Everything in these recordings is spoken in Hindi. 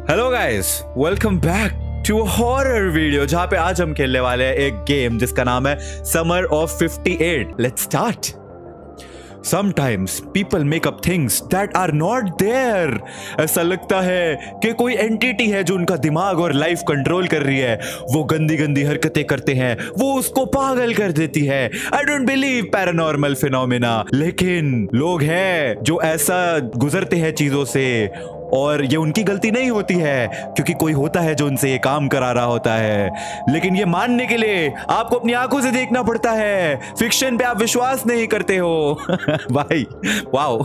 Hello guys welcome back to horror video जहाँ पे आज हम खेलने वाले हैं एक गेम जिसका नाम है summer of 58 let's start people make up things that are not there. ऐसा लगता है कि कोई एंटिटी है जो उनका दिमाग और लाइफ कंट्रोल कर रही है। वो गंदी गंदी हरकतें करते हैं। वो उसको पागल कर देती है। I don't believe paranormal phenomena लेकिन लोग हैं जो ऐसा गुजरते हैं चीज़ों से। और ये उनकी गलती नहीं होती है, क्योंकि कोई होता है जो उनसे ये काम करा रहा होता है। लेकिन ये मानने के लिए आपको अपनी आँखों से देखना पड़ता है। फिक्शन पे आप विश्वास नहीं करते हो। भाई wow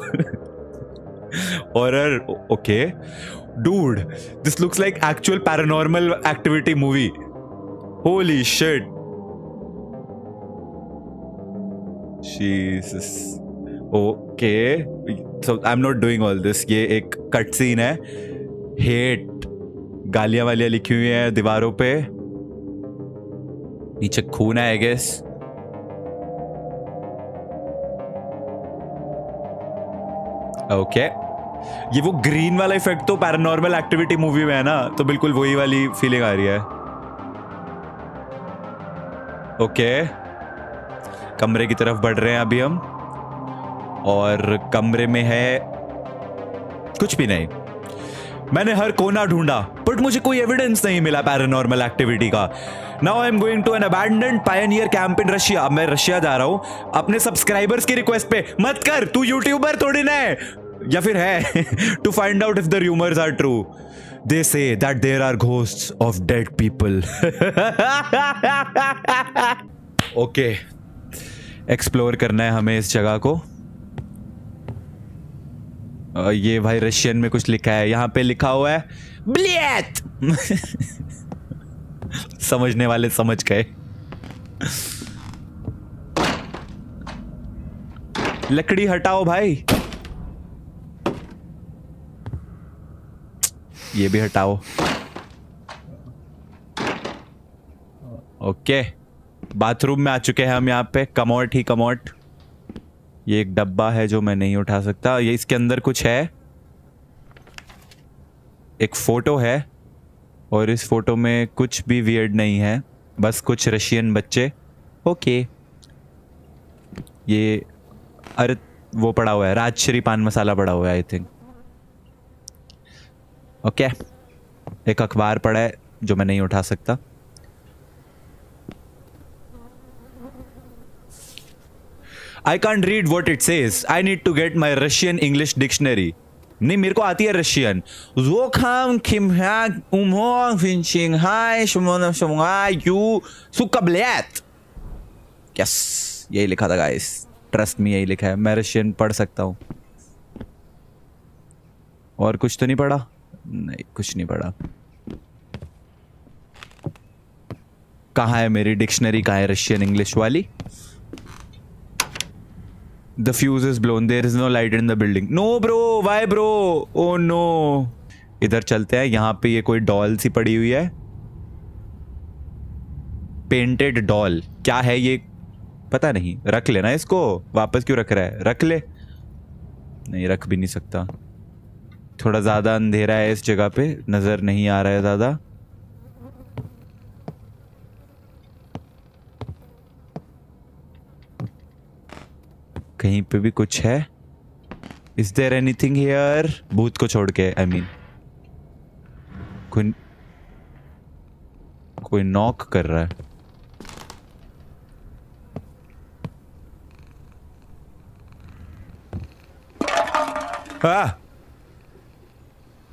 horror okay dude this looks like actual paranormal activity movie holy shit. Okay so I am not doing all this ये एक कट सीन है। हेट गालियाँ वालियाँ लिखी हुई हैं दीवारों पे। नीचे खून है आई गेस ओके ये वो ग्रीन वाला इफ़ेक्ट तो पैरानॉर्मल एक्टिविटी मूवी में है ना तो बिल्कुल वही वाली फीलिंग आ रही है। ओके कमरे की तरफ़ बढ़ रहे हैं अभी हम। और कमरे में है कुछ भी नहीं। मैंने हर कोना ढूंढा बट मुझे कोई एविडेंस नहीं मिला पैरानॉर्मल एक्टिविटी का। Now I am going to an abandoned pioneer camp in Russia अब मैं रशिया जा रहा हूँ। अपने सब्सक्राइबर्स की रिक्वेस्ट पे मत कर, तू यूट्यूबर थोड़ी ना या फिर है to find out if the rumours are true they say that there are ghost of dead people okay explore करना है हमें इस जगह को। ये भाई रशियन में कुछ लिखा है, यहाँ पे लिखा हुआ है, ब्लियत! समझने वाले समझ गए। लकड़ी हटाओ भाई। ये भी हटाओ। ओके, बाथरूम में आ चुके हैं हम यहाँ पे, कमोट ही कमोट। ये एक डब्बा है जो मैं नहीं उठा सकता। ये इसके अंदर कुछ है। एक फ़ोटो है और इस फ़ोटो में कुछ भी वियर्ड नहीं है। बस कुछ रशियन बच्चे। ओके। ये अरे, वो पड़ा हुआ है। राजश्री पान मसाला पड़ा हुआ है आई थिंक ओके। एक अखबार पड़ा है जो मैं नहीं उठा सकता। I can't read what it says I need to get my Russian English dictionary नहीं, मेरे को आती है रशियन वो खाम खिम फिंशिंग हाय यू सुकबलेत यस यही लिखा था गाइस ट्रस्ट में यही लिखा है. मैं रशियन पढ़ सकता हूँ. और कुछ तो नहीं पढ़ा? नहीं, कुछ नहीं पढ़ा. कहाँ है मेरी डिक्शनरी कहाँ है रशियन इंग्लिश वाली? The fuse is blown. There is no light in the building. No, bro. Why, bro? Oh, no. इधर चलते हैं। यहाँ पे ये कोई डॉल सी पड़ी हुई है। पेंटेड डॉल क्या है ये? पता नहीं। रख लेना इसको। वापस क्यों रख रहा है? रख ले। नहीं रख भी नहीं सकता। थोड़ा ज़्यादा अंधेरा है इस जगह पे। नज़र नहीं आ रहा है ज़्यादा। कहीं पे भी कुछ है? Is there anything here भूत को छोड़ के आई I मीन mean. कोई कोई नॉक कर रहा है।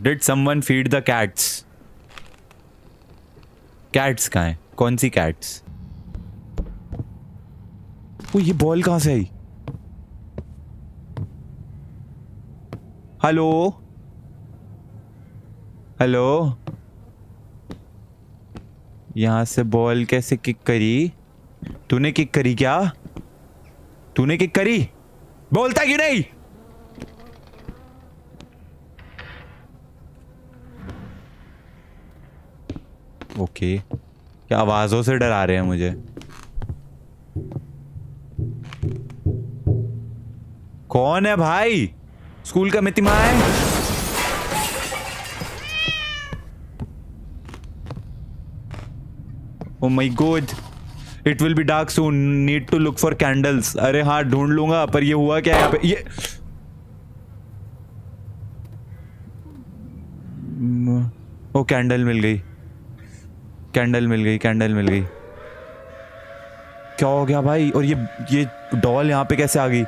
Did someone feed the cats cats कहा है? कौन सी कैट्स वो ये बॉल कहाँ से आई? हेलो? हेलो? यहाँ से बॉल कैसे किक करी? तूने किक करी क्या? तूने किक करी? बोलता क्यों नहीं? ओके। क्या आवाजों से डरा रहे हैं मुझे? कौन है भाई? स्कूल का मितिमा माए my god it will be dark soon need to look for candles अरे हाँ ढूंढ लूँगा, पर ये हुआ क्या यहाँ पे? ये oh, ओ कैंडल मिल गई। कैंडल मिल गई कैंडल मिल गई। क्या हो गया भाई? और ये ये डॉल यहाँ पे कैसे आ गई?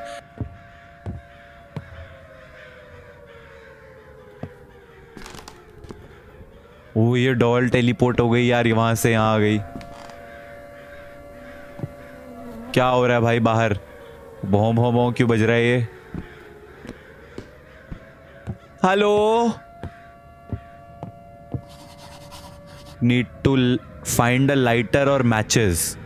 ओ ये डॉल टेलीपोर्ट हो गई यार वहाँ से यहाँ आ गई। क्या हो रहा है भाई बाहर? भों भों भों क्यों बज रहा है ये? Hello? Need to find a lighter और मैचेस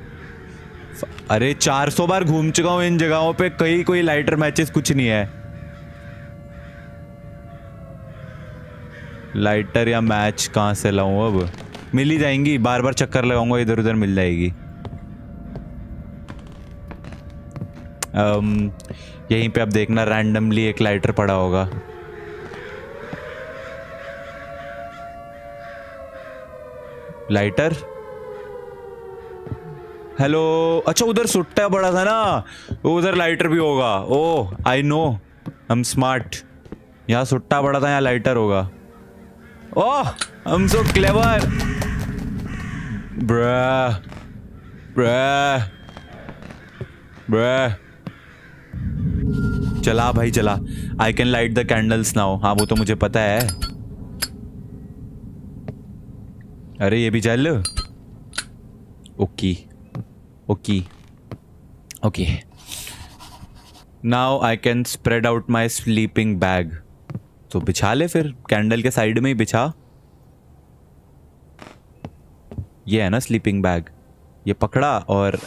अरे 400 बार घूम चुका हूँ इन जगहों पे, कहीं कोई लाइटर मैचेस कुछ नहीं है। लाइटर या मैच कहाँ से लाऊं अब? मिल ही जाएँगी बार बार चक्कर लगाऊँगा इधर उधर मिल जाएगी। um, यहीं पे अब देखना रैंडमली एक लाइटर पड़ा होगा। लाइटर हेलो अच्छा उधर सुट्टा बड़ा था ना। उधर लाइटर भी होगा। ओ I know I am smart यहाँ सुट्टा बड़ा था यहाँ लाइटर होगा। ओह हम so clever bro bro bro चला भाई, चला। I can light the candles now हाँ वो तो मुझे पता है। अरे, ये भी चल okay. Okay. Okay. Now I can spread out my sleeping bag तो बिछा ले फिर, कैंडल के साइड में ही बिछा। ये है ना स्लीपिंग बैग ये पकड़ा और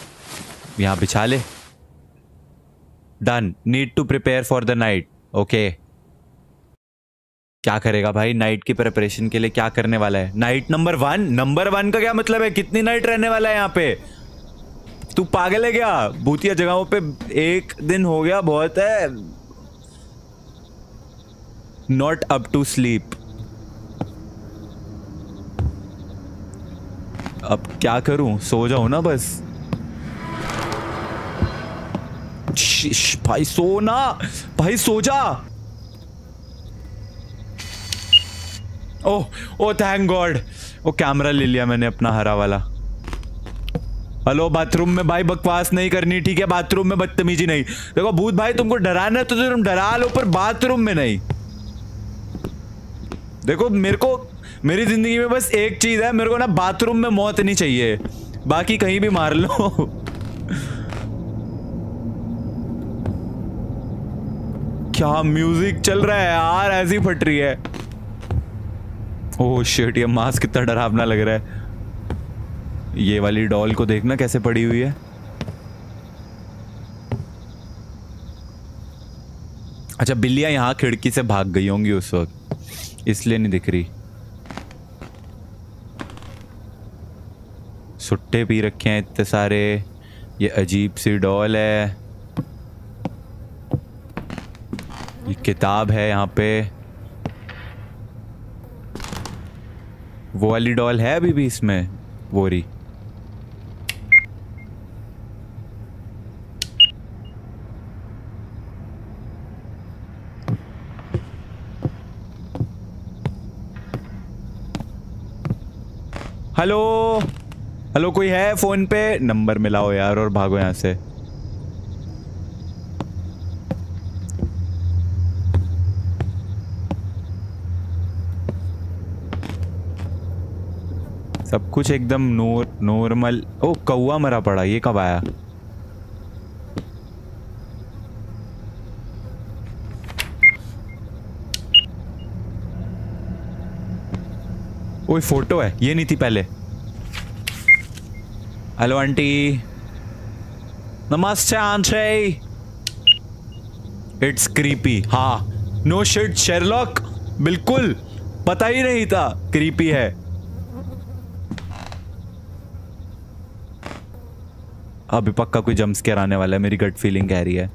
यहाँ बिछा ले। Done need to prepare for the night okay क्या करेगा भाई? नाइट की प्रिपरेशन के लिए क्या करने वाला है? Night number one number one का क्या मतलब है? कितनी नाइट रहने वाला है यहाँ पे? तू पागल है क्या? भूतिया जगहों पे एक दिन हो गया, बहुत है। नॉट अप टू स्लीप अब क्या करूँ? सो जाऊँ ना बस। भाई सो ना। भाई सो जा। ओह ओ थैंक गॉड वो कैमरा ले लिया मैंने अपना हरा वाला। हेलो बाथरूम में भाई बकवास नहीं करनी, ठीक है? बाथरूम में बदतमीजी नहीं। देखो, भूत भाई, तुमको डराना है तो तुम डरा लो, पर बाथरूम में नहीं। देखो, मेरे को, मेरी ज़िंदगी में बस एक चीज़ है, मेरे को ना बाथरूम में मौत नहीं चाहिए। बाकी कहीं भी मार लो। क्या म्यूज़िक चल रहा है यार, ऐसी फट रही है। ओह शिट ये मास्क कितना डरावना लग रहा है। ये वाली डॉल को देखना कैसे पड़ी हुई है। अच्छा बिल्लियाँ यहाँ खिड़की से भाग गई होंगी उस वक्त। इसलिए नहीं दिख रही। सुट्टे पी रखे हैं इतने सारे। ये अजीब सी डॉल है। ये किताब है यहाँ पे। वो वाली डॉल है अभी भी इसमें, वो हेलो हेलो कोई है फ़ोन पे? नंबर मिलाओ यार और भागो यहाँ से। सब कुछ एकदम नोर, नॉर्मल। ओ कौआ मरा पड़ा, ये कब आया? कोई फ़ोटो है? ये नहीं थी पहले। Hello, aunty. नमस्ते, आंटी। इट्स क्रीपी हाँ। नो शिट शेरलॉक बिल्कुल। पता ही नहीं था क्रीपी है। अभी पक्का कोई जम्प स्केयर आने वाला है। मेरी गट फीलिंग कह रही है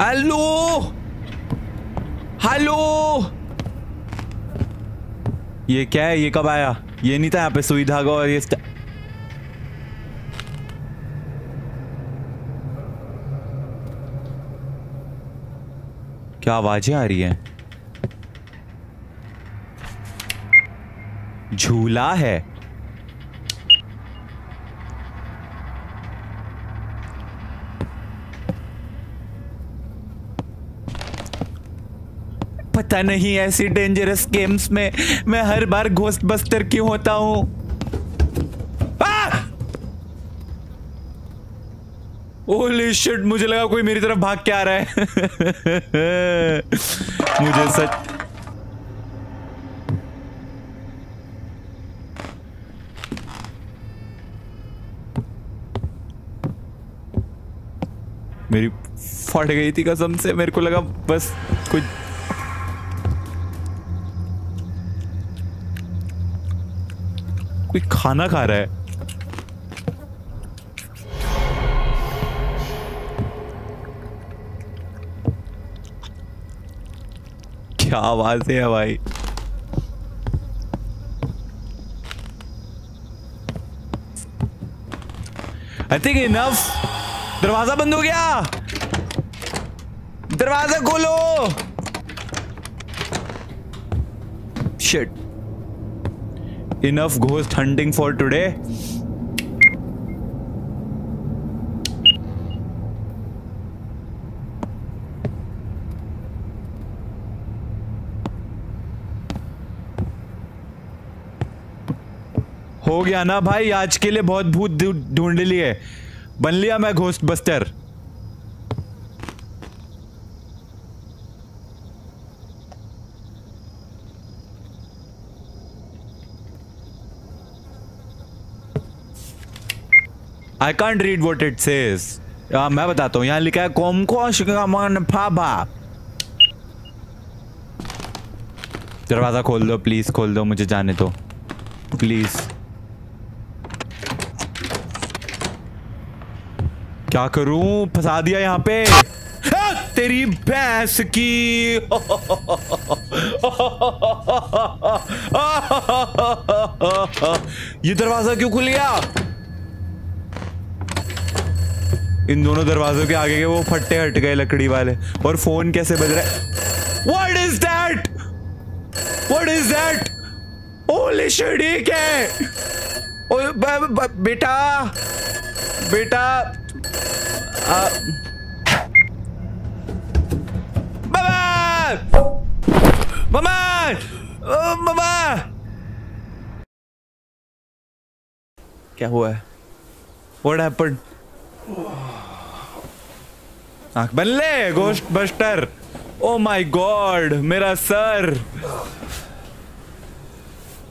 हेलो हेलो ये क्या है? ये कब आया? ये नहीं था यहाँ पे सुई धागा और ये क्या आवाज़ें आ रही हैं? झूला है। पता नहीं ऐसी डेंजरस गेम्स में मैं हर बार घोस्ट बस्तर क्यों होता हूँ। ओली शिट मुझे लगा कोई मेरी तरफ़ भाग के आ रहा है। मुझे सच मेरी फट गई थी कसम से, मेरे को लगा बस कुछ कोई खाना खा रहा है। क्या आवाज़ है भाई? आई थिंक इनफ दरवाज़ा बंद हो गया। दरवाज़ा खोलो। Shit enough ghost hunting for today हो गया ना भाई, आज के लिए बहुत भूत ढूंढ लिए। बन लिया मैं ghost buster I can't read what it says मैं बताता हूँ। यहाँ लिखा है कोमको शिकामन फाबा दरवाज़ा खोल दो प्लीज़ खोल दो, मुझे जाने दो। प्लीज़ क्या करूँ? फंसा दिया यहाँ पे। तेरी भैंस की। ये दरवाज़ा क्यों खुल गया? इन दोनों दरवाजों के आगे के वो फट्टे हट गए लकड़ी वाले। और फ़ोन कैसे बज रहा है? What is that what is that holy shit है। ओ, बेटा बेटा मामा। क्या हुआ है? What happened? आँख बन ले ghost buster. Oh my god मेरा सर।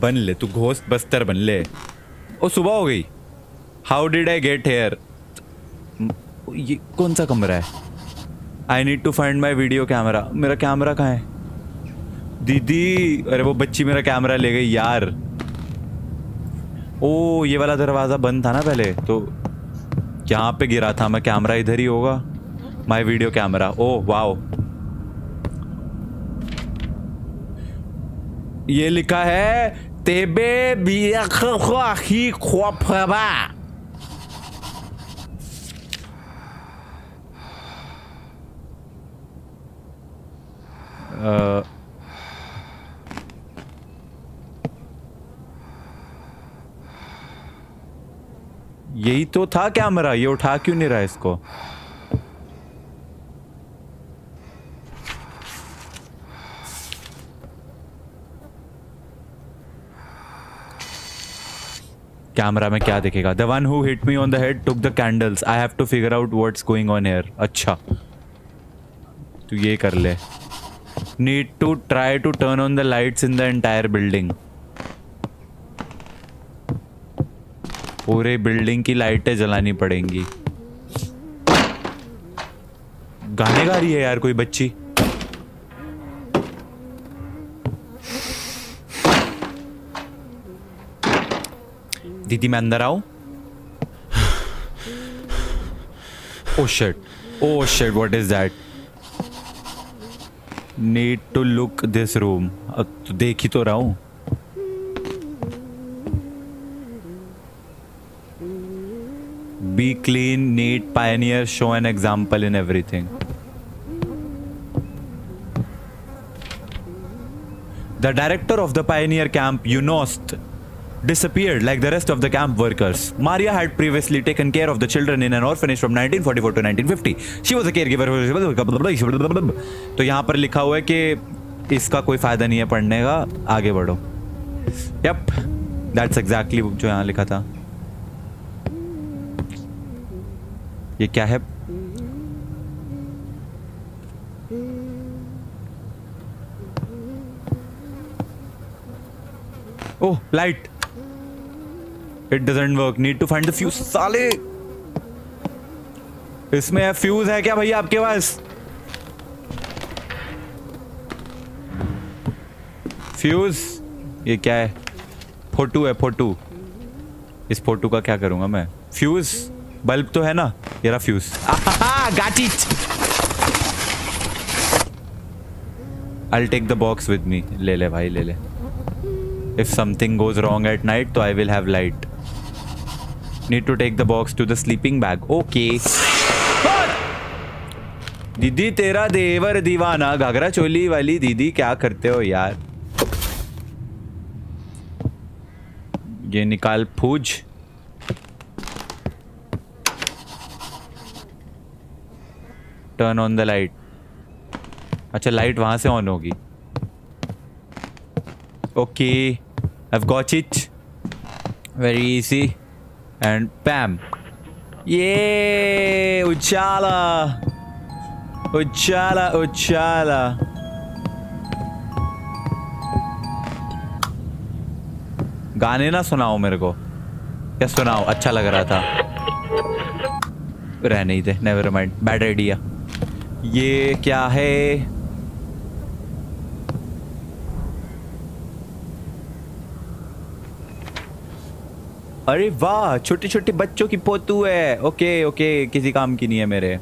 बन ले, तू घोस्ट बस्तर बन ले। ओ, सुबह हो गई। How did I get here ये कौन सा कमरा है? I need to find my video camera मेरा कैमरा कहाँ है? दीदी, अरे वो बच्ची मेरा कैमरा ले गई, यार। ओ, ये वाला दरवाज़ा बंद था ना पहले तो यहाँ पे गिरा था, मैं कैमरा इधर ही होगा। My video camera oh wow ये लिखा है, तेबे यही तो था कैमरा ये उठा क्यों नहीं रहा इसको? कैमरा में क्या दिखेगा? The one hit me on the head took the candles I have to figure out what's going on here अच्छा। तू ये कर ले। Need to try to turn on the lights in the entire building. पूरे बिल्डिंग की लाइटें जलानी पड़ेंगी। गाने गा रही है यार कोई बच्ची? दीदी मैं अंदर आऊँ ओ shit oh shit what is that need to look this room अब तो देख ही तो रहा हूँ। Be clean neat pioneer show an example in everything the director of the pioneer camp Yunost disappeared like the rest of the camp workers. Maria had previously taken care of the children in an orphanage from 1944 to 1950. She was a caregiver. तो यहाँ पर लिखा हुआ है कि इसका कोई फ़ायदा नहीं है पढ़ने का आगे बढ़ो यप दैट्स एग्जैक्टली जो यहाँ लिखा था ये क्या है ओह light it doesn't work need to find the fuse साले! इसमें फ्यूज है क्या भैया आपके पास? फ्यूज ये क्या है? फ़ोटो है फ़ोटो। इस फ़ोटो का क्या करूँगा मैं? फ्यूज बल्ब तो है ना? ये रहा fuse got I'll take the box with me. ले ले भाई ले ले। If something goes wrong at night, तो I will have light. Need to take the box to the sleeping bag. Okay. दीदी, तेरा देवर दीवाना, घाघरा चोली वाली दीदी, क्या करते हो यार? ये निकाल fuse turn on the light अच्छा लाइट वहाँ से ऑन होगी। Okay I got it very easy and bam. Yeah, Uchala. Uchala, Uchala. गाने ना सुनाओ मेरे को क्या सुनाओ अच्छा लग रहा था रहने ही थे नेवर माइंड बैड आइडिया ये क्या है अरे वाह छोटे छोटे बच्चों की पोतू है। ओके ओके, किसी काम की नहीं है मेरे।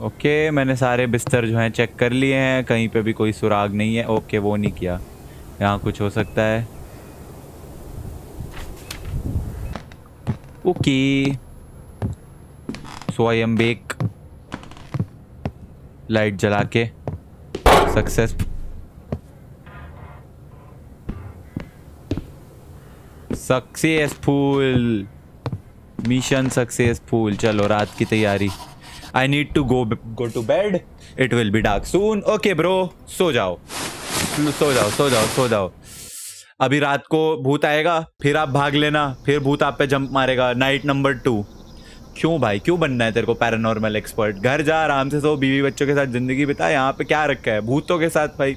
ओके, मैंने सारे बिस्तर जो हैं चेक कर लिए हैं, कहीं पे भी कोई सुराग नहीं है। ओके, वो नहीं किया। यहाँ कुछ हो सकता है। Okay. So I am back. Light जला के। सक्सेस सक्सेसफुल मिशन सक्सेसफुल चलो, रात की तैयारी। I need to go go to bed it will be dark soon okay bro सो जाओ। सो जाओ सो जाओ सो जाओ। अभी रात को भूत आएगा, फिर आप भाग लेना, फिर भूत आप पे जंप मारेगा। नाइट नंबर टू क्यों भाई? क्यों बनना है तेरे को पैरानॉर्मल एक्सपर्ट घर जा, आराम से सो, बीवी बच्चों के साथ ज़िंदगी बिता। यहाँ पे क्या रखा है? भूतों के साथ भाई।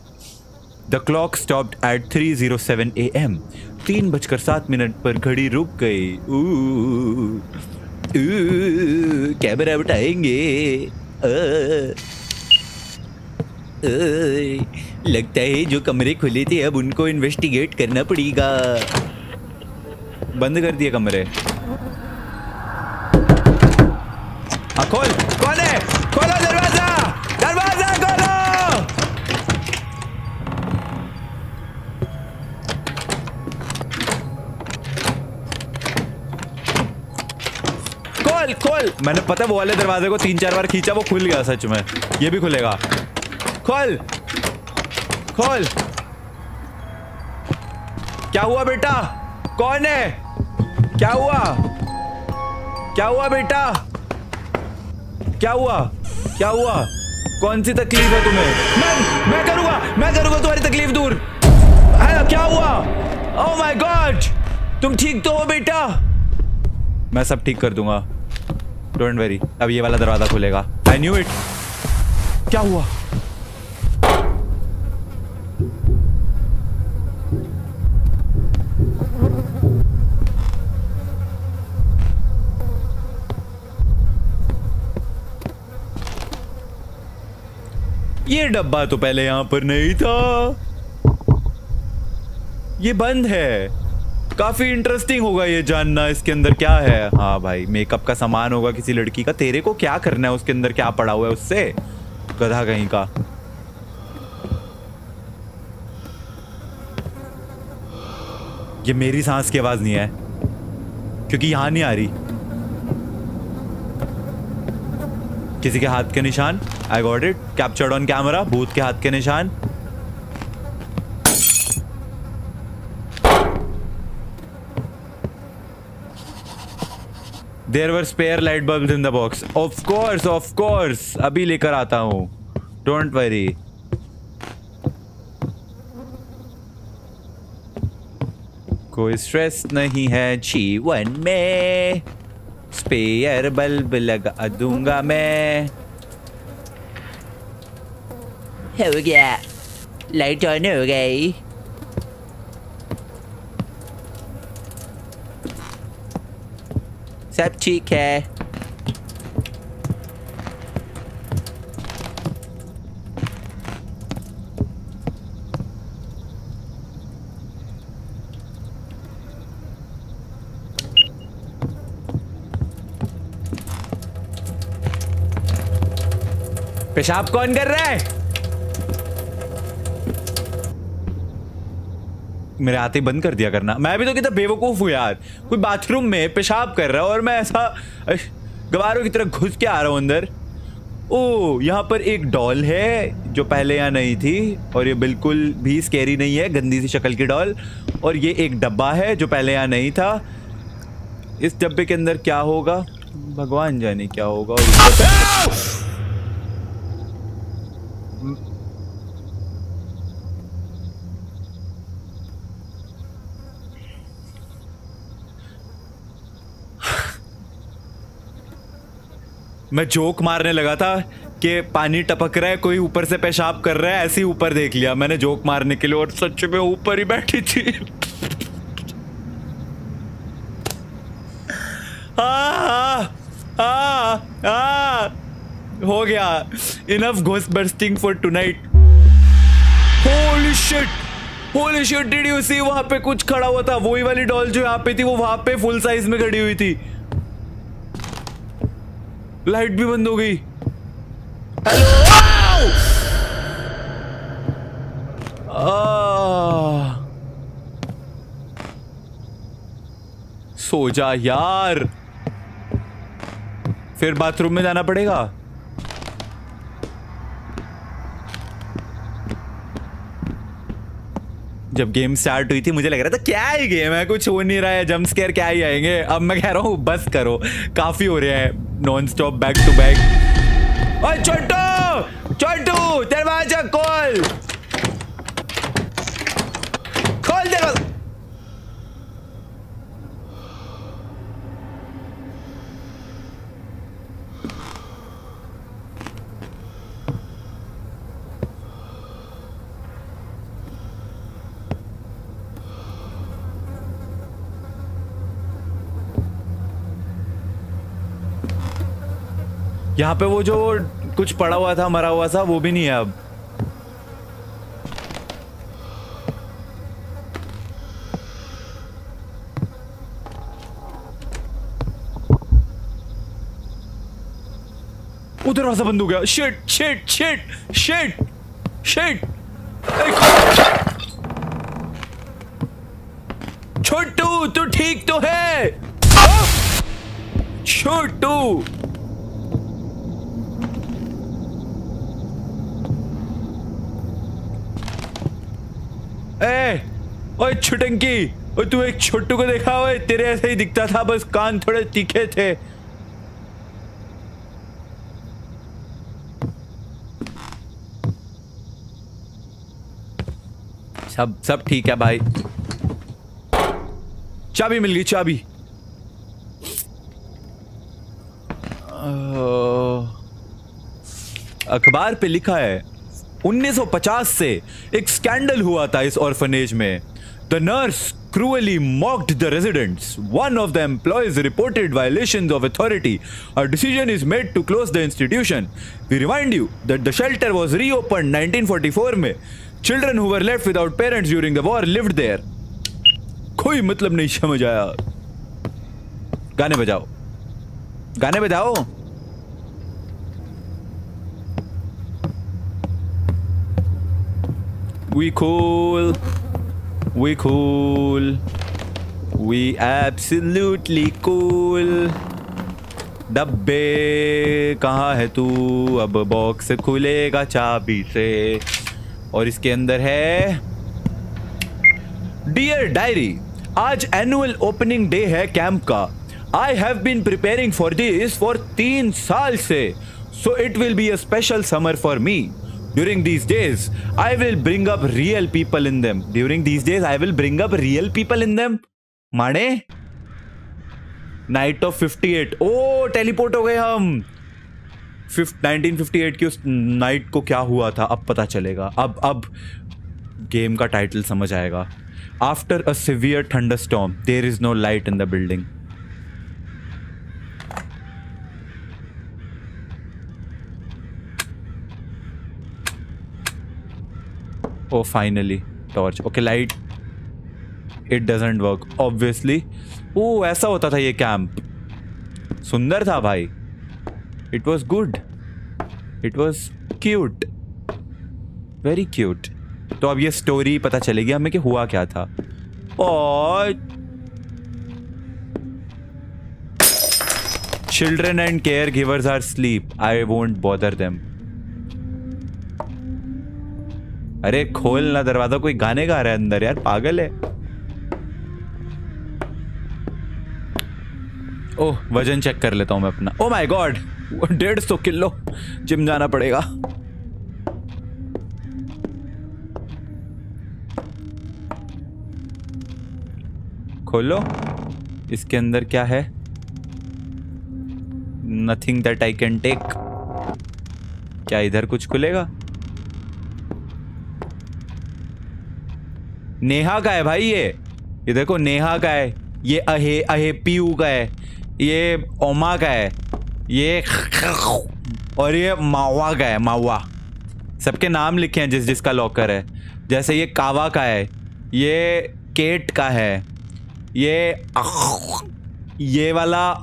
The clock stopped at three zero seven A M तीन बजकर सात मिनट पर घड़ी रुक गई। कैमरा बताएँगे लगता है जो कमरे खुले थे, अब उनको इन्वेस्टिगेट करना पड़ेगा। बंद कर दिए कमरे। खोल कौन है खोलो दरवाज़ा दरवाज़ा खोलो खोल खोल मैंने, पता वो वाले दरवाजे को तीन चार बार खींचा, वो खुल गया सच में। ये भी खुलेगा। खोल खोल क्या हुआ बेटा? कौन है? क्या हुआ? क्या हुआ बेटा? क्या हुआ? क्या हुआ? कौन सी तकलीफ़ है तुम्हें? मैं मैं करूँगा मैं करूँगा तुम्हारी तकलीफ़ दूर। है, क्या हुआ? ओ माय गॉड तुम ठीक तो हो बेटा? मैं सब ठीक कर दूँगा। डोंट वेरी अब ये वाला दरवाज़ा खुलेगा। आई न्यू इट क्या हुआ? डब्बा तो पहले यहाँ पर नहीं था। ये बंद है। काफ़ी इंटरेस्टिंग होगा ये जानना इसके अंदर क्या है। हाँ भाई मेकअप का सामान होगा किसी लड़की का। तेरे को क्या करना है उसके अंदर? क्या पड़ा हुआ है उससे? गधा कहीं का। ये मेरी सांस की आवाज़ नहीं है, क्योंकि यहाँ नहीं आ रही। किसी के हाथ के निशान। I got it captured on camera भूत के हाथ के निशान। There were spare light bulb in the box of course of course अभी लेकर आता हूँ। डोंट वरी कोई स्ट्रेस नहीं है जीवन में। स्पेयर बल्ब लगा दूँगा मैं हो गया लाइट ऑन हो गई सब ठीक है पेशाब कौन कर रहा है? मेरे आते ही बंद कर दिया करना। मैं भी तो कितना बेवकूफ़ हूँ यार। कोई बाथरूम में पेशाब कर रहा है और मैं ऐसा गवारों की तरह घुस के आ रहा हूँ अंदर। ओ यहाँ पर एक डॉल है जो पहले यहाँ नहीं थी और ये बिल्कुल भी स्केरी नहीं है गंदी सी शक्ल की डॉल। और ये एक डब्बा है जो पहले यहाँ नहीं था। इस डब्बे के अंदर क्या होगा? भगवान जाने क्या होगा। और मैं जोक मारने लगा था कि पानी टपक रहा है कोई ऊपर से पेशाब कर रहा है ऐसे ही ऊपर देख लिया मैंने जोक मारने के लिए और सच में ऊपर ही बैठी थी। आ, आ, आ, आ, हो गया। Enough ghost bursting for tonight holy shit holy shit did you see वहाँ पे कुछ खड़ा हुआ था। वही वाली डॉल जो यहाँ पे थी वो वहाँ पे फुल साइज़ में खड़ी हुई थी। लाइट भी बंद हो गई। हेलो सो जा यार। फिर बाथरूम में जाना पड़ेगा। जब गेम स्टार्ट हुई थी, मुझे लग रहा था, क्या ही गेम है? कुछ हो नहीं रहा है जम्प स्केयर क्या ही आएँगे? अब मैं कह रहा हूँ, बस करो। काफ़ी हो रहा है। Non stop back to back Chhotu Chhotu दरवाज़ा खोल दरवाज़ा यहाँ पे वो जो कुछ पड़ा हुआ था, मरा हुआ था, वो भी नहीं है अब। उधर दरवाज़ा बंद हो। गया shit shit shit shit shit Chhotu, तू ठीक तो है? छोटू ए ओए छुटंकी, ओए तू एक छोटू को देखा, ओए तेरे ऐसे ही दिखता था, बस कान थोड़े तीखे थे। सब सब ठीक है भाई। चाबी मिल गई, चाबी। अखबार पे लिखा है 1950 से एक स्कैंडल हुआ था इस ऑर्फनेज में। The nurse cruelly mocked the residents. One of the employees reported violations of authority. A decision is made to close the institution. We remind you that the shelter was reopened 1944 में. Children who were left without parents during the war lived there. कोई मतलब नहीं समझ आया गाने बजाओ गाने बजाओ We cool. We cool. We absolutely cool. डब्बे कहाँ है तू? अब बॉक्स खुलेगा चाबी से। और इसके अंदर है डियर डायरी आज एनुअल ओपनिंग डे है कैंप का। I have been preparing for this for तीन साल से। So it will be a special summer for me during these days i will bring up real people in them during these days i will bring up real people in them माने नाइट ऑफ़ 58 ओ टेलीपोर्ट हो गए हम 1958 की उस नाइट को क्या हुआ था अब पता चलेगा अब अब गेम का टाइटल समझ आएगा after a severe thunderstorm there is no light in the building oh finally torch okay light it doesn't work obviously oh ऐसा होता था ये कैंप सुंदर था भाई. It was good it was cute very cute तो अब ये स्टोरी पता चलेगी हमें कि हुआ क्या था. और children and care givers are sleep I won't bother them अरे खोल ना दरवाज़ा, कोई गाने गा रहा है अंदर यार, पागल है। ओह, वज़न चेक कर लेता हूँ मैं अपना। ओ माय गॉड डेढ़ सौ किलो जिम जाना पड़ेगा। खोलो, इसके अंदर क्या है? Nothing that I can take क्या इधर कुछ खुलेगा? नेहा का है भाई ये। ये देखो, नेहा का है, ये अहे अहे पीयू का है, ये ओमा का है, ये और ये मावा का है, मावा। सबके नाम लिखे हैं जिस, जिसका लॉकर है। जैसे ये कावा का है, ये केट का है, ये ये वाला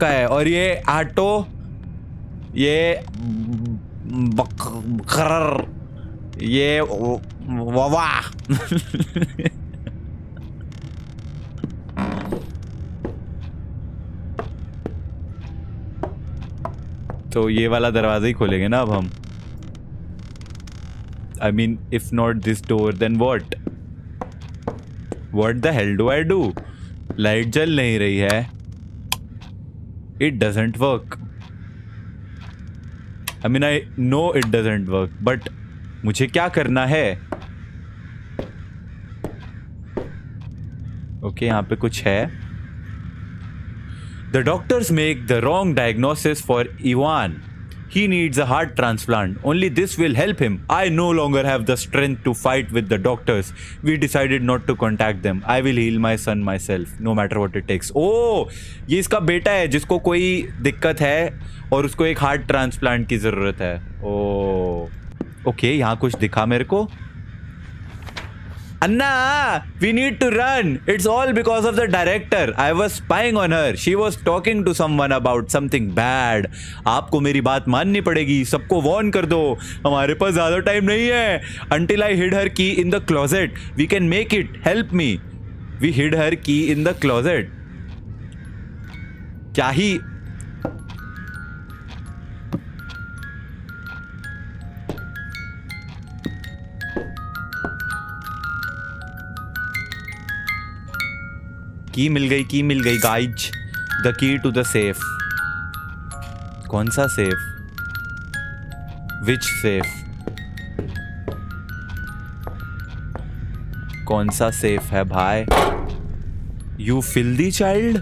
का है, और ये आटो, ये बकर ये वावा तो ये वाला दरवाज़ा ही खोलेंगे ना अब हम। I mean if not this door then what what the hell do I do light जल नहीं रही है। It doesn't work I mean I know it doesn't work but मुझे क्या करना है? ओके okay, यहाँ पे कुछ है the doctors make the wrong diagnosis for Ivan He needs a heart transplant. Only this will help him. I no longer have the strength to fight with the doctors. We decided not to contact them. I will heal my son myself, no matter what it takes. Oh, ये इसका बेटा है जिसको कोई दिक्कत है और उसको एक हार्ट ट्रांसप्लांट की ज़रूरत है ओ ओके यहाँ कुछ दिखा मेरे को Anna we need to run it's all because of the director I was spying on her she was talking to someone about something bad आपको मेरी बात माननी पड़ेगी. सबको वॉर्न कर दो. हमारे पास ज़्यादा टाइम नहीं है. Until I hid her key in the closet we can make it help me we hid her key in the closet क्या ही की मिल गई, की मिल गई guys the key to the safe कौन सा सेफ़ विच सेफ़ कौन सा सेफ़ है भाई? यू फिल दी चाइल्ड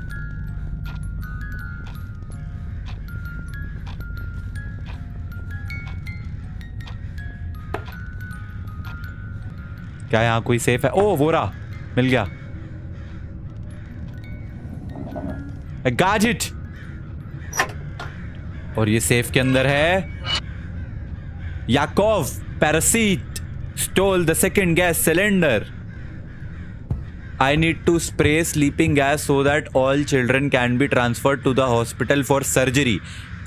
क्या यहाँ कोई सेफ़ है? ओ वोरा मिल गया। गाजिट और ये सेफ़ के अंदर है। Yakov parasite stole the second gas cylinder I need to spray sleeping gas so that all children can be transfer to the hospital for surgery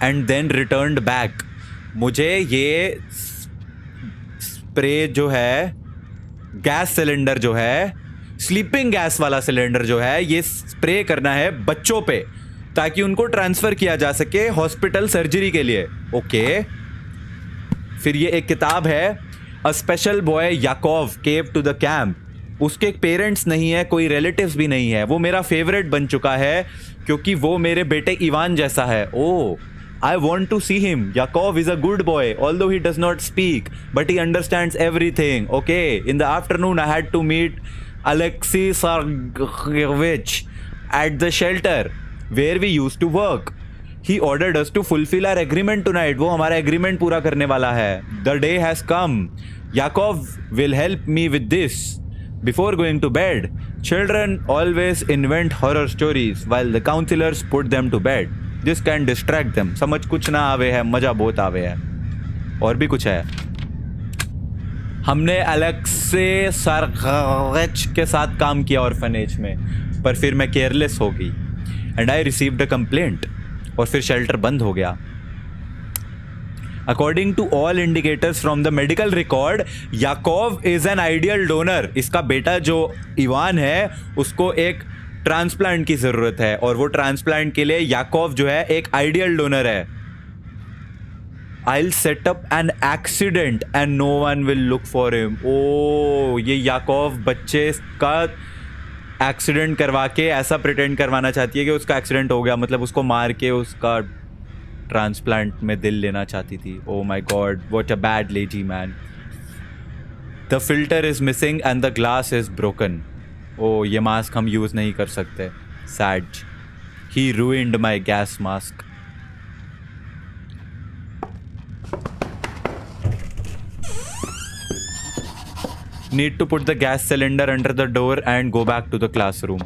and then return back मुझे ये स्प्रे जो है गैस सिलेंडर जो है स्लीपिंग गैस वाला सिलेंडर जो है, ये स्प्रे करना है बच्चों पे, ताकि उनको ट्रांसफ़र किया जा सके हॉस्पिटल सर्जरी के लिए। ओके। फिर ये एक किताब है, a special boy Yakov came to the camp उसके पेरेंट्स नहीं है, कोई रिलेटिव्स भी नहीं है। वो मेरा फेवरेट बन चुका है, क्योंकि वो मेरे बेटे इवान जैसा है। ओ I want to see him Yakov is a good boy although he does not speak but he understand everything okay in the afternoon I had to Alexei Sargevich at the shelter where we used to work. He ordered us to fulfill our agreement tonight. वो हमारा agreement पूरा करने वाला है. The day has come. Yakov will help me with this. Before going to bed, children always invent horror stories while the counselors put them to bed. This can distract them. समझ कुछ ना आवे है मज़ा बहुत आवे है और भी कुछ है हमने अलग से सरगच के साथ काम किया ऑर्फनेज में, पर फिर मैं केयरलेस हो गई। And I received a complaint और फिर शेल्टर बंद हो गया। According to all indicators from the medical record Yakov is an ideal donor इसका बेटा जो इवान है, उसको एक ट्रांसप्लांट की ज़रूरत है, और वो ट्रांसप्लांट के लिए याकोव जो है, एक आइडियल डोनर है। I set up an accident and no one will look for him oh ये याकोव बच्चे का एक्सीडेंट करवा के ऐसा प्रिटेंड करवाना चाहती है कि उसका एक्सीडेंट हो गया। मतलब उसको मार के उसका ट्रांसप्लांट में दिल लेना चाहती थी। ओ my god what a bad lady man the filter is missing and the glass is broken oh ये मास्क हम यूज़ नहीं कर सकते। Sad he ruined my gas mask need to put the gas cylinder under the door and go back to the classroom.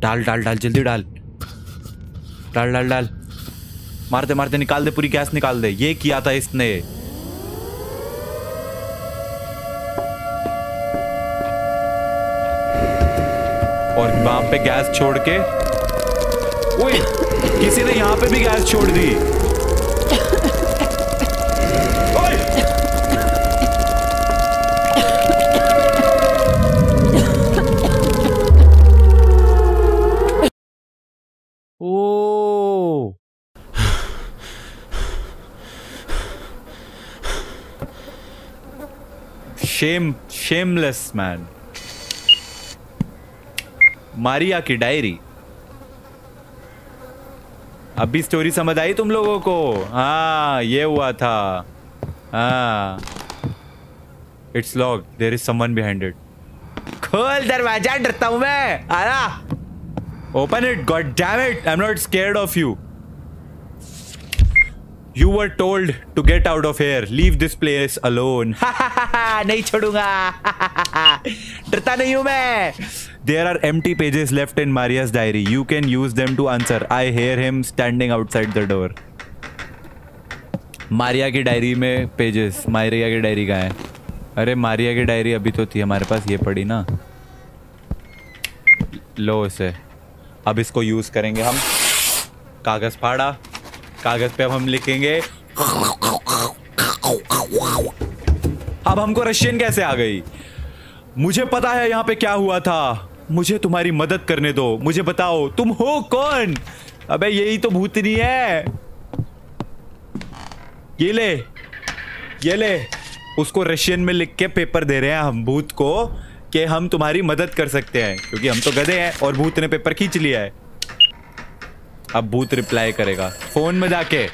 डाल डाल डाल, जल्दी डाल। डाल डाल डाल। मारते मारते निकाल दे, पूरी गैस निकाल दे। ये किया था इसने। और वहाँ पे गैस छोड़ के किसी ने यहाँ पे भी गैस छोड़ दी। शेम शेमलेस मैन मारिया की डायरी अभी स्टोरी समझ आई तुम लोगों को? हाँ ये हुआ था. हाँ. It's lock there is someone behind it खोल दरवाज़ा, डरता हूँ मैं. आरा open it god damn it I am not scared of you you were told to get out of here leave this place alone नहीं छोड़ूँगा। डरता नहीं हूँ मैं। There are empty pages left in Maria's diary you can use them to answer I hear him standing outside the door Maria की डायरी में पेजेस मारिया की डायरी का है? अरे मारिया की डायरी अभी तो थी हमारे पास ये पड़ी ना? लो इसे। अब इसको यूज़ करेंगे हम। कागज़ फाड़ा। कागज़ पे अब हम लिखेंगे। अब हमको रशियन कैसे आ गई? मुझे पता है यहाँ पे क्या हुआ था। मुझे तुम्हारी मदद करने दो। मुझे बताओ, तुम हो कौन? अबे, यही तो भूतनी है। ये ले ये ले। उसको रशियन में लिख के पेपर दे रहे हैं हम भूत को कि हम तुम्हारी मदद कर सकते हैं, क्योंकि हम तो गधे हैं और भूत ने पेपर खींच लिया है। अब भूत रिप्लाई करेगा। फ़ोन में जाके।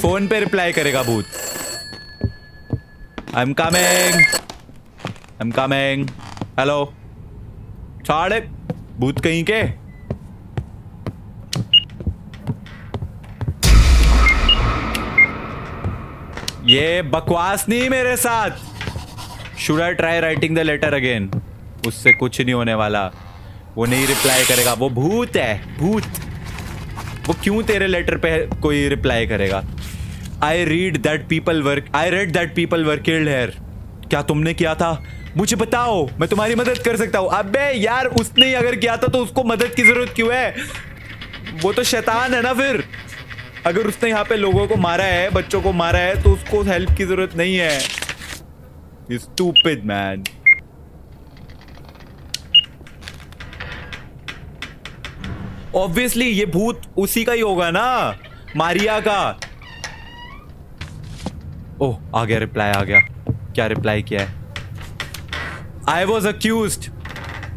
फ़ोन पे रिप्लाई करेगा भूत। I am coming I am coming hello साढ़े भूत कहीं के? ये बकवास नहीं मेरे साथ। Should I try writing the letter again उससे कुछ नहीं होने वाला। वो नहीं रिप्लाई करेगा। वो भूत है। भूत। वो क्यों तेरे लेटर पे कोई रिप्लाई करेगा? I read that people work I read that people work here क्या तुमने किया था? मुझे बताओ, मैं तुम्हारी मदद कर सकता हूँ। अबे यार, उसने अगर किया था तो उसको मदद की ज़रूरत क्यों है? वो तो शैतान है ना फिर। अगर उसने यहाँ पे लोगों को मारा है, बच्चों को मारा है तो उसको हेल्प की ज़रूरत नहीं है। स्टूपिड मैन ऑब्वियसली ये भूत उसी का ही होगा ना? मारिया का। ओह, आ गया रिप्लाई आ गया। क्या रिप्लाई किया है? आई वॉज़ अक्यूज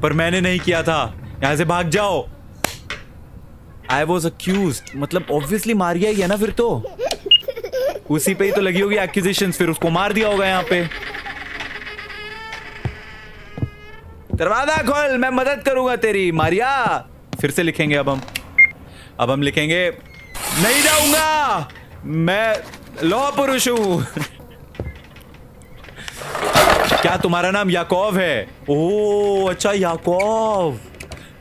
पर मैंने नहीं किया था। यहाँ से भाग जाओ। आई वॉज़ अक्यूज मतलब ऑब्वियसली मारिया ही है ना फिर तो। उसी पे ही तो लगी होगी एक्यूजेशन फिर उसको मार दिया होगा यहाँ पे। दरवाज़ा खोल, मैं मदद करूँगा तेरी, मारिया। फिर से लिखेंगे अब हम। अब हम लिखेंगे, नहीं जाऊँगा, मैं लौ पुरुष हूँ। क्या तुम्हारा नाम याकोव है? ओ अच्छा याकौव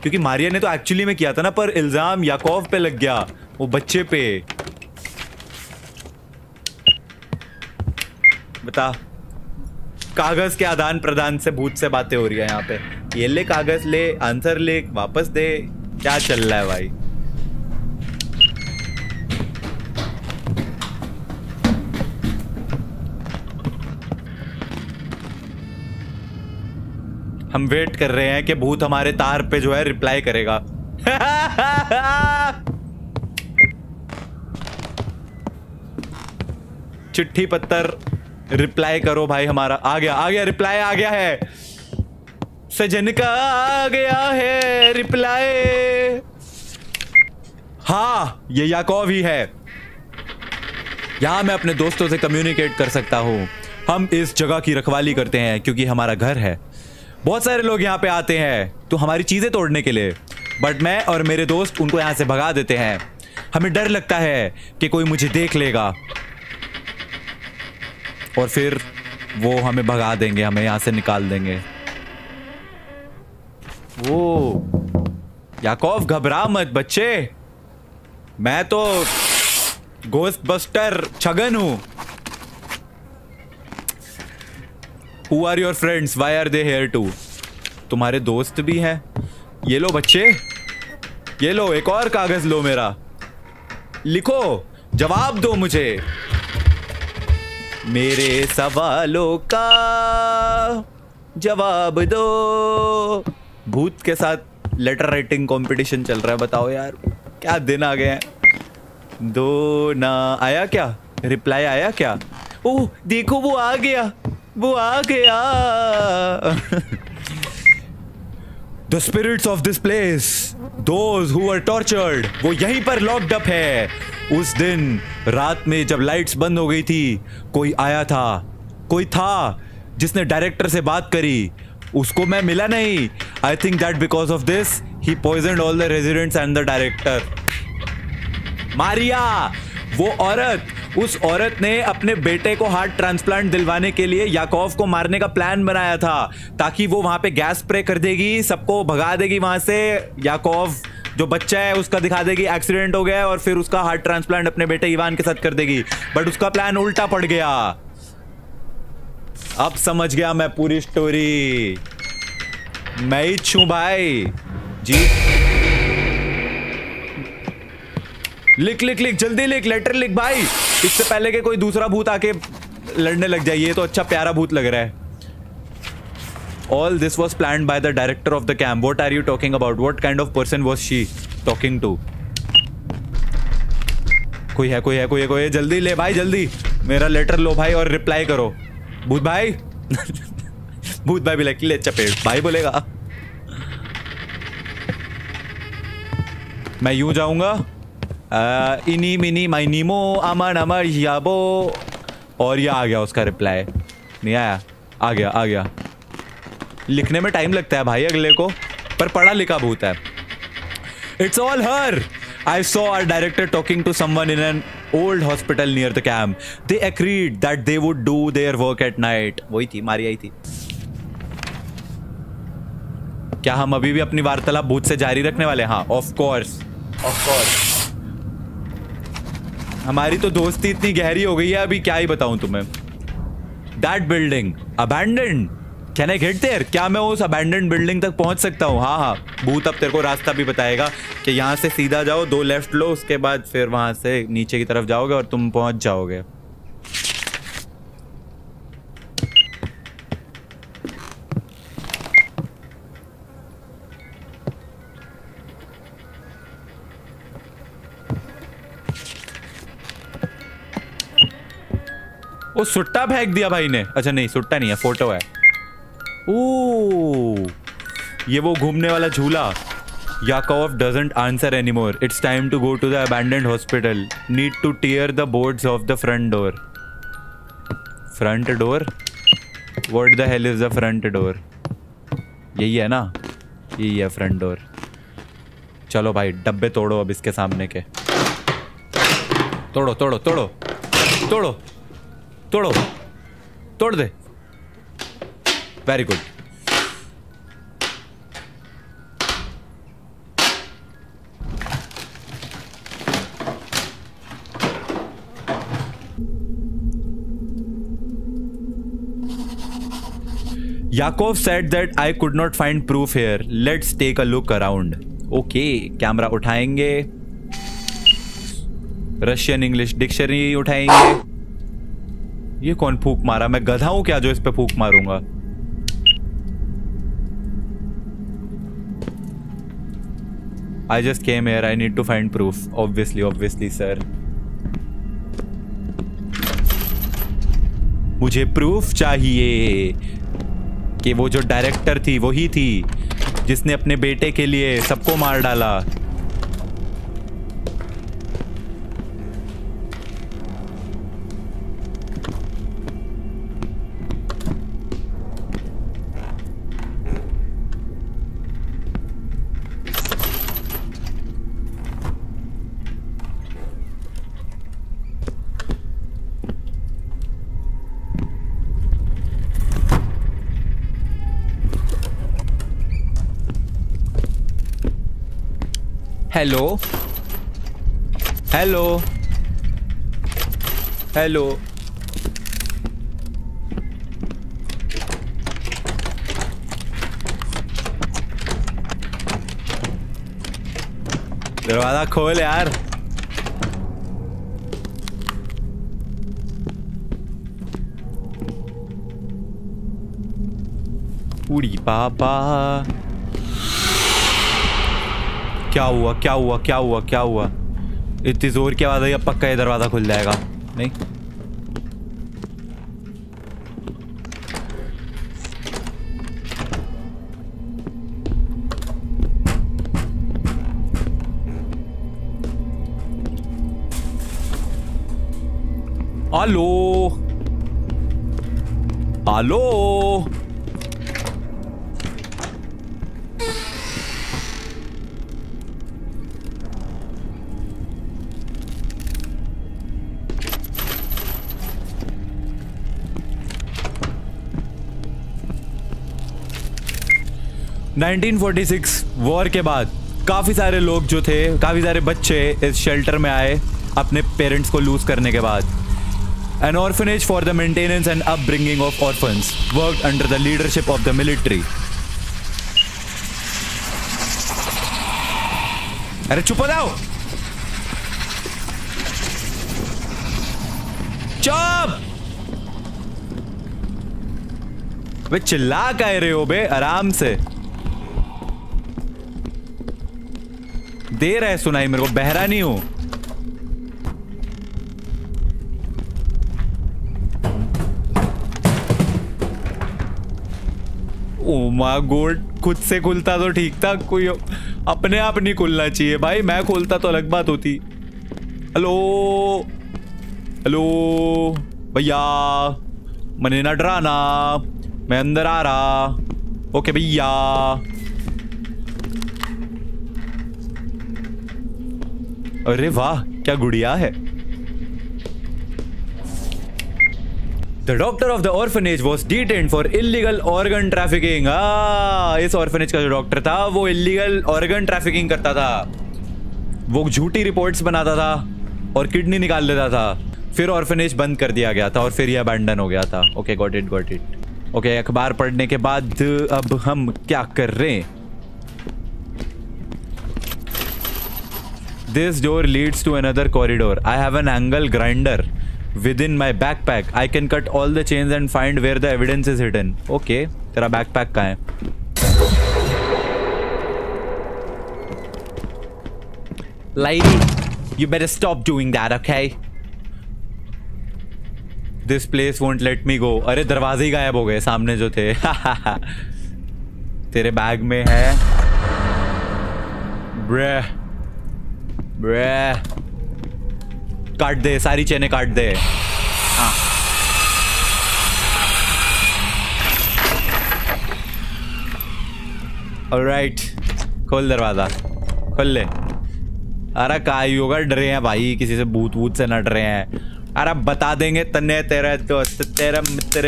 क्योंकि मारिया ने तो एक्चुअली में किया था ना, पर इल्ज़ाम याकौव पे लग गया, वो बच्चे पे। बता, कागज़ के आदान प्रदान से, भूत से बातें हो रही है यहाँ पे। ये ले, कागज़ ले, आंसर ले, वापस दे। क्या चल रहा है भाई? हम वेट कर रहे हैं कि भूत हमारे तार पे जो है रिप्लाई करेगा। चिट्ठी पत्थर रिप्लाई करो भाई हमारा। आ गया आ गया रिप्लाई आ गया है। सजन का आ गया है रिप्लाई। हाँ ये याकौव ही है। यहाँ मैं अपने दोस्तों से कम्युनिकेट कर सकता हूँ। हम इस जगह की रखवाली करते हैं क्योंकि हमारा घर है। बहुत सारे लोग यहाँ पे आते हैं तो हमारी चीज़ें तोड़ने के लिए। बट मैं और मेरे दोस्त उनको यहाँ से भगा देते हैं। हमें डर लगता है कि कोई मुझे देख लेगा। और फिर वो हमें भगा देंगे, हमें यहाँ से निकाल देंगे। वो याकौफ घबरा मत, बच्चे। मैं तो गोस्ट बस्टर छगन हूँ। Who are your friends why are they here too तुम्हारे दोस्त भी हैं। ये लो बच्चे। ये लो, एक और कागज़ लो मेरा। लिखो, जवाब दो मुझे। मेरे सवालों का जवाब दो। भूत के साथ लेटर राइटिंग कंपटीशन चल रहा है, बताओ यार। क्या दिन आ गए हैं? दो ना, आया क्या? रिप्लाई आया क्या? ओह, देखो, वो आ गया। वो आ गया। The spirits of this place those who are tortured वो यहीं पर लॉक्ड अप है। उस दिन रात में जब लाइट्स बंद हो गई थी, कोई आया था। कोई था जिसने डायरेक्टर से बात करी। उसको मैं मिला नहीं। I think that because of this he poison all the residents and the director Maria, वो औरत, उस औरत ने अपने बेटे को हार्ट ट्रांसप्लांट दिलवाने के लिए याकौफ को मारने का प्लान बनाया था, ताकि वो वहाँ पे गैस स्प्रे कर देगी, सबको भगा देगी वहाँ से। याकौफ जो बच्चा है, उसका दिखा देगी एक्सीडेंट हो गया और फिर उसका हार्ट ट्रांसप्लांट अपने बेटे इवान के साथ कर देगी। बट उसका प्लान उल्टा पड़ गया। अब समझ गया मैं पूरी स्टोरी मैं ही छू भाई। जी। लिख लिख लिख, जल्दी लिख लेटर लिख भाई। इससे पहले कि कोई दूसरा भूत आके लड़ने लग जाए, ये तो अच्छा प्यारा भूत लग रहा है। All this was plan by the director of the camp what are you talking about what kind of person was she talking to कोई है कोई है कोई है कोई है? जल्दी ले भाई, जल्दी। मेरा लेटर लो भाई और रिप्लाई करो। भूत भाई। भूत भाई भी लग ले चपेट भाई बोलेगा। मैं यूँ जाऊँगा इनी मिनी माइनीमो अमर अमर याबो और ये आ गया उसका रिप्लाई नहीं आया? आ गया आ गया। लिखने में टाइम लगता है भाई अगले को, पर पढ़ा लिखा भूत है। It's all her I saw are director talking to someone in an old hospital near the camp. They agreed that they would do their work at night. वही थी मारी आई थी। क्या हम अभी भी अपनी वार्तालाप भूत से जारी रखने वाले? हाँ ऑफ़ कोर्स ऑफ़ कोर्स हमारी तो दोस्ती इतनी गहरी हो गई है अभी क्या ही बताऊँ तुम्हें। That building abandon can I get there क्या मैं उस अबैंडन बिल्डिंग तक पहुँच सकता हूँ? हाँ हाँ। भूत अब तेरे को रास्ता भी बताएगा कि यहाँ से सीधा जाओ, दो लेफ़्ट लो, उसके बाद फिर वहाँ से नीचे की तरफ़ जाओगे और तुम पहुँच जाओगे। वो सुट्टा फेंक दिया भाई ने। अच्छा नहीं, सुट्टा नहीं है, फ़ोटो है। ये वो घूमने वाला झूला। Yakov doesn't answer any more it's time to go to the abandoned hospital need to tear the board of the front door front door what the hell is the front door यही है ना? यही है फ्रंट डोर चलो भाई, डब्बे तोड़ो अब इसके सामने के। तोड़ो तोड़ो तोड़ो। तोड़ो तोड़ो। तोड़ दे। Very good Yakov said that I could not find proof here let's take a look around okay camera उठाएँगे। रशियन इंग्लिश डिक्शनरी उठाएँगे। ये कौन फूक मारा? मैं गधा हूँ क्या जो इस पे फूक मारूँगा? I just came here. I need to find proof. Obviously, obviously, sir. मुझे प्रूफ चाहिए कि वो जो डायरेक्टर थी वही थी जिसने अपने बेटे के लिए सबको मार डाला हेलो हेलो हेलो दरवाज़ा खोल यार उड़ी पापा क्या हुआ क्या हुआ क्या हुआ क्या हुआ? इतनी ज़ोर की आवाज़ आई अब पक्का ये दरवाज़ा खुल जाएगा। नहीं। हेलो हेलो 1946 वॉर के बाद काफ़ी सारे लोग जो थे, काफ़ी सारे बच्चे इस शेल्टर में आए अपने पेरेंट्स को लूज करने के बाद। An orphanage for the maintenance and upbringing of orphans work under the leadership of the military अरे चुप जाओ। चुप। वे चिल्ला कह रहे हो बे, आराम से। दे रहा है सुनाई, मेरे को बहरा नहीं हूँ। ओ माय गॉड खुद से खुलता तो ठीक था, कोई अपने आप नहीं खुलना चाहिए। भाई, मैं खोलता तो अलग बात होती। हेलो हेलो भैया, मने ना डराना, मैं अंदर आ रहा। ओके भैया। अरे वाह, क्या गुड़िया है। The doctor of the orphanage was detain for illegal organ trafficking इस ऑर्फनेज का जो डॉक्टर था, वो इलीगल ऑर्गन ट्रैफिकिंग करता था। वो झूठी रिपोर्ट्स बनाता था और किडनी निकाल लेता था। फिर ऑर्फनेज बंद कर दिया गया था और फिर ये अबैंडन हो गया था। Okay got it got it okay अखबार पढ़ने के बाद अब हम क्या कर रहे हैं? Leads to another corridor I have an angle grinder within my back pack I can cut all the chains and find where the evidence is hidden okay तेरा पैक कहाँ है Lady, you better stop doing that, okay? This place won't let me go अरे दरवाजे ही गायब हो गए सामने जो थे। तेरे बैग में है। ब्रे काट दे सारी चेने काट दे हाँ राइट खोल दरवाज़ा खोल ले अरे का योगा डरे हैं भाई किसी से भूत भूत से न डरे हैं अरे बता देंगे तन्ने तेरा दोस्त तेरा मित्र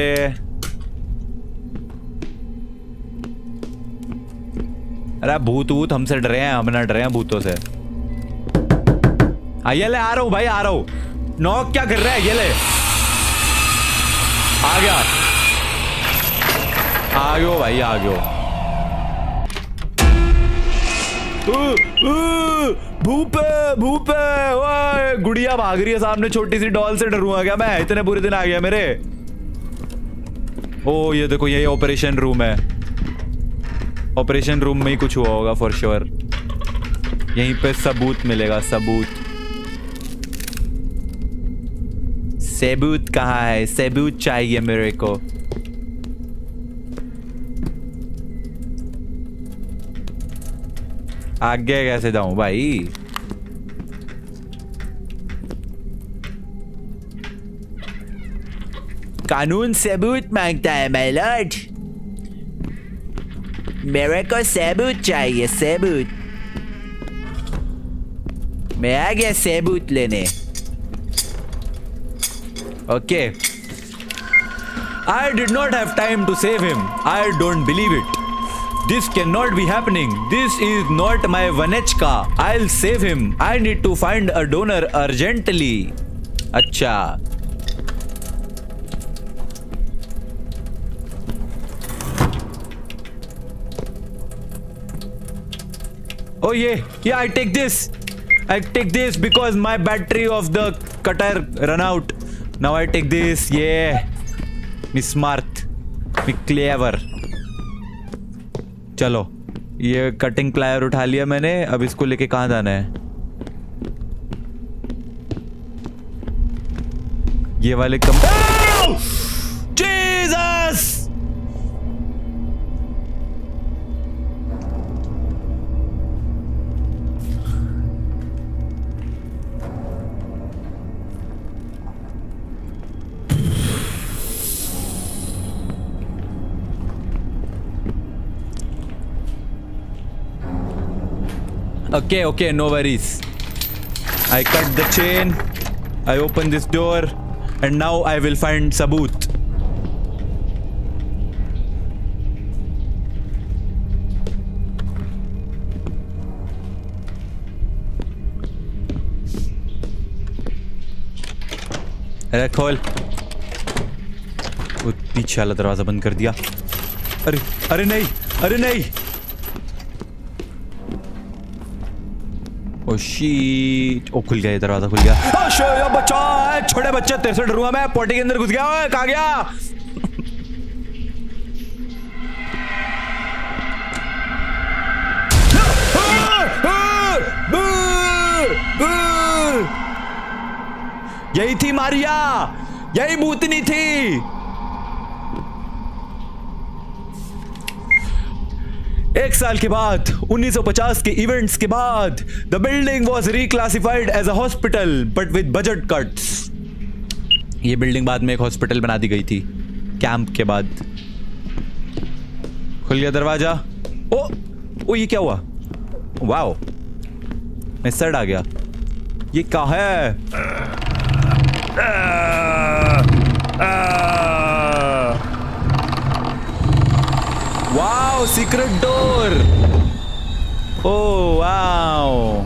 अरे भूत भूत हमसे डरे हैं हम ना डरे हैं भूतों से आ ये ले, आ रहा हूँ भाई, आ रहा हूँ। नॉक क्या कर रहा है, ये ले। आ गया। आ गयो भाई, आ गयो। भूपे भूपे, ओए, गुड़िया भाग रही है सामने, छोटी सी डॉल से डरूँगा क्या मैं, इतने बुरे दिन आ गया मेरे। ओ, ये देखो यही ऑपरेशन रूम है। ऑपरेशन रूम में ही कुछ हुआ होगा फॉर श्योर यहीं पे सबूत मिलेगा, सबूत। सबूत कहाँ है सबूत चाहिए मेरे को आगे कैसे जाऊँ भाई? कानून सबूत माँगता है माय लॉर्ड मेरे को सबूत चाहिए, सबूत। मैं आ गया सबूत लेने। Okay. I did not have time to save him. I don't believe it. This cannot be happening. This is not my Vanechka. I'll save him. I need to find a donor urgently. Acha. Oh yeah, yeah I take this. I take this because my battery of the cutter run out. Now I take this. Yeah. Me smart. Me clever. चलो, ये कटिंग प्लायर उठा लिया मैंने, अब इसको लेके कहा जाना है ये वाले कम Okay, okay, no worries. I cut the chain. I open this door. And now I will find Sabut. अरे खोल वो पीछे वाला दरवाज़ा बंद कर दिया अरे अरे नहीं अरे नहीं ओ शीट ओ खुल गया, ये दरवाज़ा खुल गया। बच्चा छोटे बच्चे, तेरे से डरूँगा मैं। पोटी के अंदर घुस गया ओए कहाँ गया। यही थी मारिया, यही भूतनी थी। एक साल के बाद 1950 के इवेंट्स के बाद the building was reclassified as a hospital but with budget cuts ये बिल्डिंग बाद में एक हॉस्पिटल बना दी गई थी कैंप के बाद। खुल गया दरवाज़ा। ओ ओ, ये क्या हुआ? वाओ मैं सड़ आ गया। ये क्या है? Wow secret door oh wow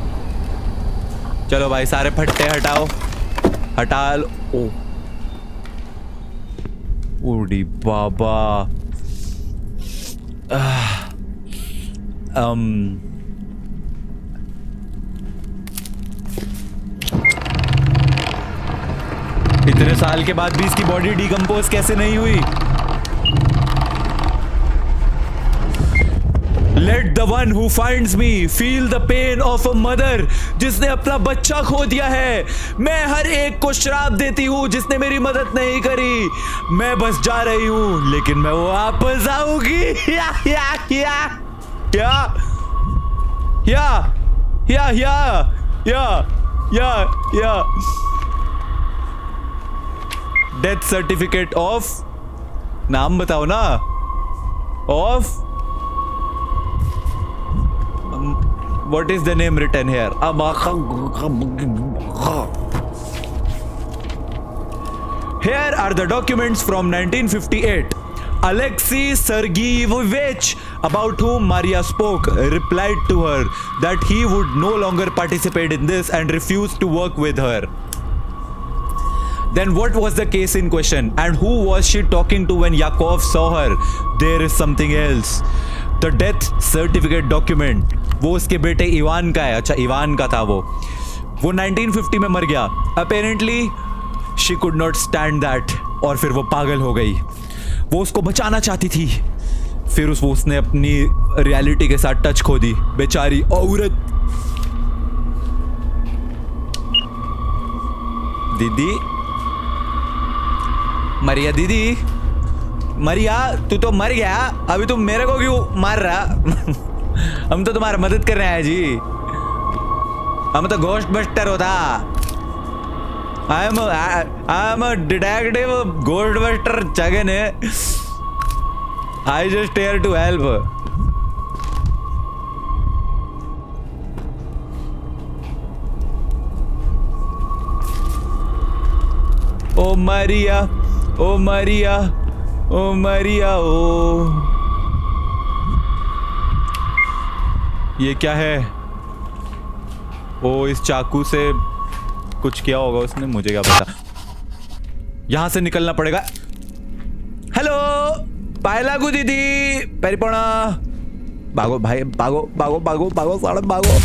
चलो भाई, सारे फट्टे हटाओ। हटा लो। ओ उड़ी बाबा। um. इतने साल के बाद भी इसकी बॉडी डिकम्पोज कैसे नहीं हुई? Let the one who finds me feel the pain of a mother जिसने अपना बच्चा खो दिया है। मैं हर एक को श्राप देती हूँ, जिसने मेरी मदद नहीं करी। मैं बस जा रही हूँ, लेकिन मैं वापस आऊँगी। या या या या या या या या या या। डेथ सर्टिफिकेट ऑफ़ नाम बताओ ना of what is the name written here here are the documents from 1958 Alexei Sergeyevich, about whom Maria spoke, replied to her that he would no longer participate in this and refused to work with her. Then what was the case in question and who was she talking to when Yakov saw her? There is something else. The death certificate document वो उसके बेटे इवान का है। अच्छा इवान का था वो। वो 1950 में मर गया। Apparently she could not stand that और फिर वो पागल हो गई। वो उसको बचाना चाहती थी। फिर उस वो उसने अपनी रियलिटी के साथ टच खो दी। बेचारी औरत। दीदी। मरिया दीदी। मरिया, तू तो मर गया। अभी तुम मेरे को क्यों मार रहा? हम तो तुम्हारा मदद कर रहे हैं जी। हम तो घोस्ट बस्टर होता। I am I am detective ghost buster Jagan. I just here to help oh Maria oh Maria oh Maria, oh. ये क्या है? ओ, इस चाकू से कुछ किया होगा उसने, मुझे क्या पता। यहाँ से निकलना पड़ेगा। हेलो, पायलागू दीदी परिपणा भागो भाई, भागो भागो भागो भागो साड़न भागो।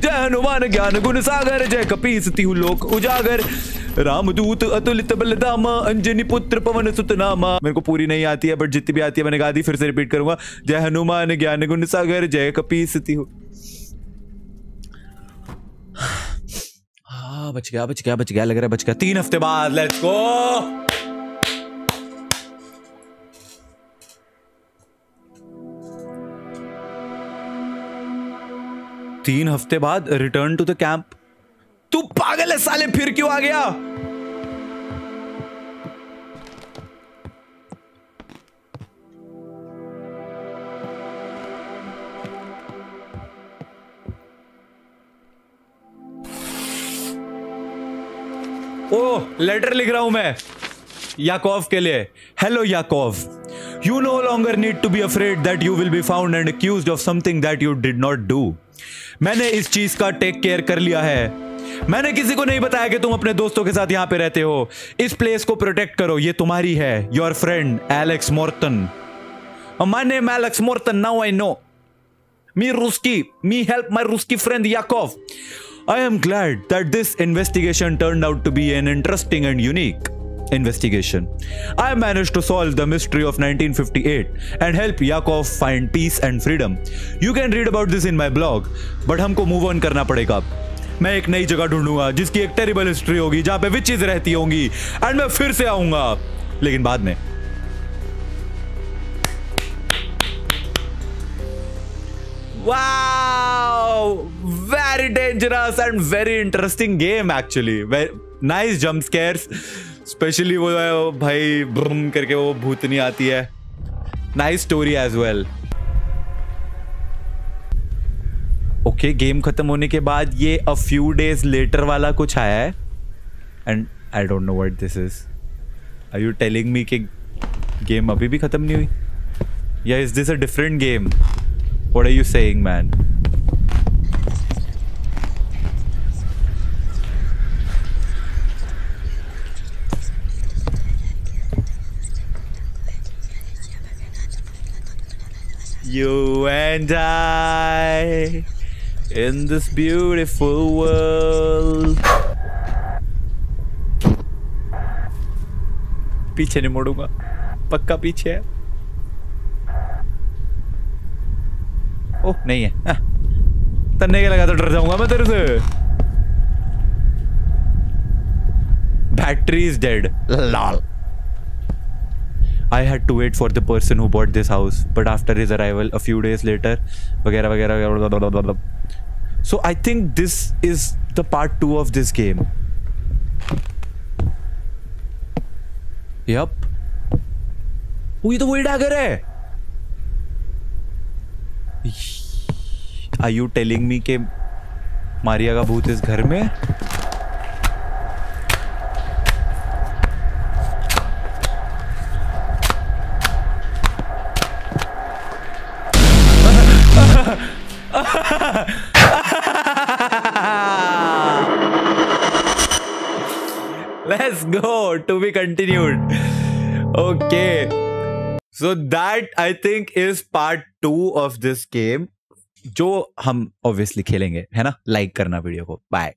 जय हनुमान, ज्ञान गुण सागर, जय कपीस तिहु लोक उजागर। रामदूत अतुलित बलदामा, अंजनी पुत्र पवन सुतनामा। मेरे को पूरी नहीं आती है बट जितनी भी आती है, मैंने गा दी, फिर से रिपीट करूँगा। जय हनुमान, ज्ञान गुण सागर, जय कपीस तिहु। हाँ बच गया बच गया बच गया, लग रहा है बच गया। तीन हफ़्ते बाद लेट्स गो तीन हफ़्ते बाद रिटर्न टू द कैंप तू पागल है, साले, फिर क्यों आ गया? ओ लेटर लिख रहा हूँ मैं याकोव के लिए। Hello Yakov you no longer need to be afraid that you will be found and accuse of something that you did not do मैंने इस चीज़ का टेक केयर कर लिया है। मैंने किसी को नहीं बताया कि तुम अपने दोस्तों के साथ यहाँ पे रहते हो। इस प्लेस को प्रोटेक्ट करो, ये तुम्हारी है your friend Alex Morton my name Alex Morton now I know me russki, me help my russki friend Yakov I am glad that this investigation turn out to be an interesting and unique investigation. I managed to solve the mystery of 1958 and help yakov find peace and freedom. You can read about this in my blog, but humko move on karna padega मैं एक नई जगह ढूंढूँगा, जिसकी एक टेरिबल हिस्ट्री होगी, जहाँ पे विचेज रहती होंगी। एंड मैं फिर से आऊँगा। लेकिन बाद में। Very dangerous and very interesting game actually nice jump scares. Specially वो भाई, ब्रम करके वो भूतनी आती है। Nice story as well okay game खत्म होने के बाद ये अ फ्यू डेज़ लेटर वाला कुछ आया है। And I don't know what this is are you telling me कि गेम अभी भी खत्म नहीं हुई? या is this a different game what are you saying man You and I. in this beautiful world. पीछे नहीं मुड़ूँगा पक्का पीछे है ओह नहीं है हाँ। तन्ने के लगा तो डर जाऊँगा मैं तेरे से बैटरी इज़ डेड लाल I had to wait for the person who bought this house, but after his arrival, a few days later, वगैरह वगैरह So I think this is the part two of this game. Yep. वो ये तो वही डैगर है Are you telling me के मारिया का भूत इस घर में to be continued okay so that I think is part two of this game जो हम ऑब्वियसली खेलेंगे, है ना? लाइक करना वीडियो को. बाय